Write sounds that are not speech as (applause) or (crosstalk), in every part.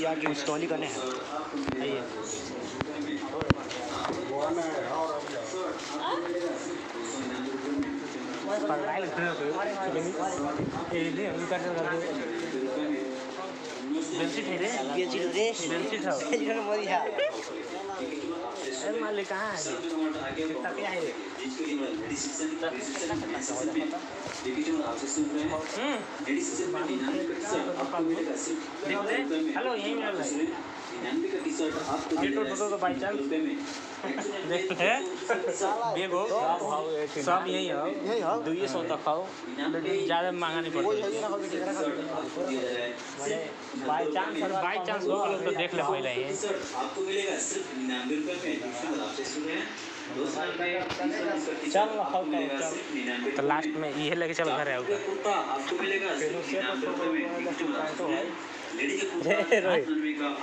यार की इंस्टॉल ही करने हैं। आइए। पढ़ाई लगते हैं ये ले हम कर कर है। रे रे (laughs) है मोदी हा। (laughs) मालिक कहाँ है? कितना क्या है हेलो यही मिल रहा है। तो तो तो बाई चांस देख बेगो सब यही हो। दो ये सौ तक खाओ। ज़्यादा महँगा नहीं पड़ता। है। बाई चांस बाई चांस हो तो देख ले पहले ही आपको मिलेगा सिर्फ़ निन्यानवे में हैं तो लास्ट में ये लेके चल घर हैं।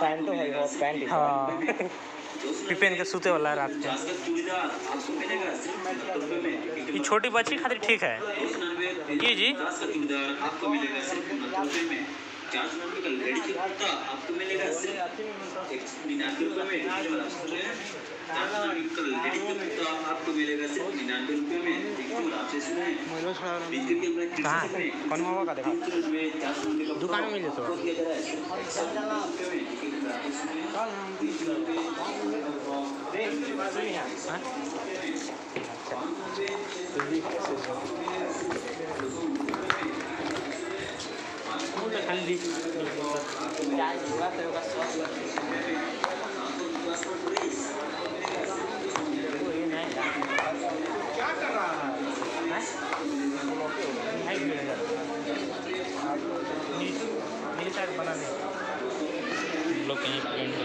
पैंट तो है पैंट हाँ के सूते वाला रात का चूड़ीदार आपको मिलेगा सिर्फ़ सत्तर रुपए में ये छोटी बच्ची खातिर ठीक है। जी। पचास का आपको मिलेगा सिर्फ़ का आपको मिलेगा एक सौ निन्यानवे रुपए में का आपको मिलेगा सिर्फ़ निन्यानवे आपसे सुन हैं कौन हुआ का देखा? दुकान में मिल जाता आपको जा रहा है? हैं? तो खाली क्या तो क्या कर रहा है? बनाने। लोग कहीं